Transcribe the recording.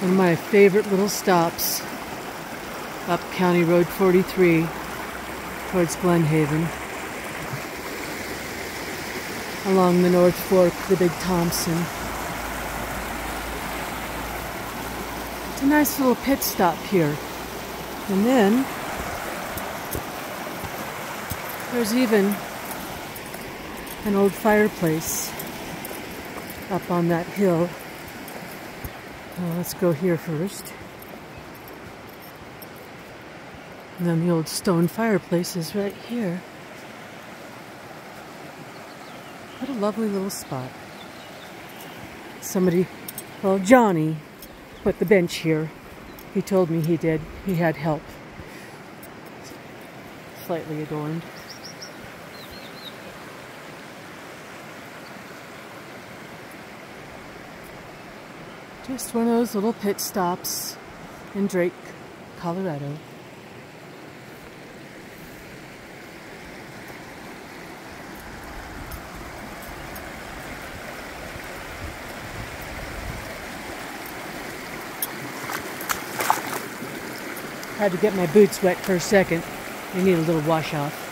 One of my favorite little stops up County Road 43 towards Glen Haven. Along the North Fork, the Big Thompson. It's a nice little pit stop here. And then there's even an old fireplace up on that hill. Well, let's go here first. And then the old stone fireplace is right here. What a lovely little spot. Somebody, well, Johnny put the bench here. He told me he did. He had help. Slightly adorned. Just one of those little pit stops in Drake, Colorado. Had to get my boots wet for a second. They need a little wash off.